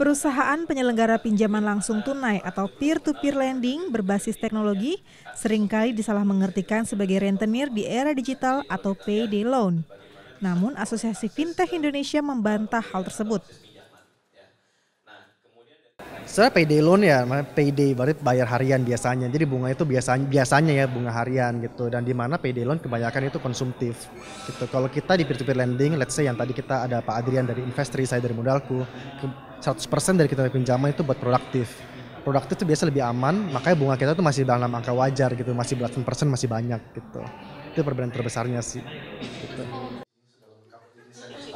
Perusahaan penyelenggara pinjaman langsung tunai atau peer-to-peer lending berbasis teknologi sering kali disalah mengertikan sebagai rentenir di era digital atau payday loan. Namun, Asosiasi Fintech Indonesia membantah hal tersebut. Sebenarnya payday loan ya, payday berarti bayar harian biasanya. Jadi bunga itu biasanya biasanya ya bunga harian gitu. Dan di mana payday loan kebanyakan itu konsumtif gitu. Kalau kita di peer to peer lending, let's say yang tadi kita ada Pak Adrian dari Investri, saya dari modalku, 100% dari kita pinjaman itu buat produktif. Produktif itu biasa lebih aman, makanya bunga kita tuh masih dalam angka wajar gitu, masih belasan persen masih banyak gitu. Itu perbedaan terbesarnya sih. Gitu.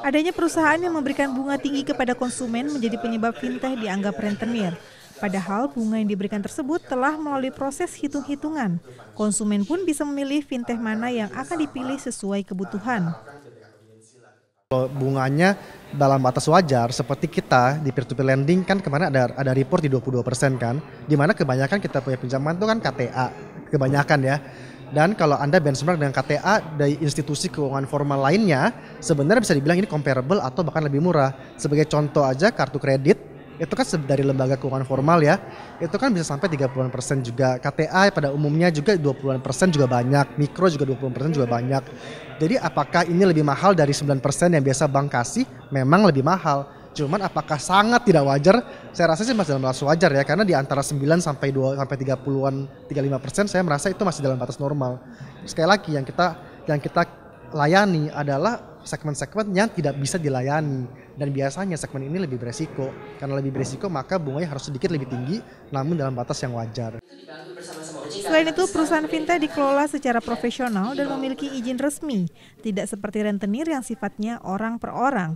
Adanya perusahaan yang memberikan bunga tinggi kepada konsumen menjadi penyebab fintech dianggap rentenir. Padahal bunga yang diberikan tersebut telah melalui proses hitung-hitungan. Konsumen pun bisa memilih fintech mana yang akan dipilih sesuai kebutuhan. Kalau bunganya dalam batas wajar seperti kita di peer to peer lending kan kemarin ada ada report di 22% kan, di mana kebanyakan kita punya pinjaman itu kan KTA, kebanyakan ya. Dan kalau Anda benchmark dengan KTA dari institusi keuangan formal lainnya, sebenarnya bisa dibilang ini comparable atau bahkan lebih murah. Sebagai contoh aja kartu kredit, itu kan dari lembaga keuangan formal ya, itu kan bisa sampai 30-an persen juga. KTA pada umumnya juga 20-an persen juga banyak, mikro juga 20 persen juga banyak. Jadi apakah ini lebih mahal dari 9 persen yang biasa bank kasih? Memang lebih mahal Cuman apakah sangat tidak wajar? Saya rasa sih masih dalam batas wajar ya karena di antara 9 sampai 2 sampai 30-an 35 persen saya merasa itu masih dalam batas normal. Sekali lagi yang kita yang kita layani adalah segmen-segmen yang tidak bisa dilayani dan biasanya segmen ini lebih beresiko karena lebih beresiko maka bunganya harus sedikit lebih tinggi namun dalam batas yang wajar. Selain itu, perusahaan fintech dikelola secara profesional dan memiliki izin resmi, tidak seperti rentenir yang sifatnya orang per orang.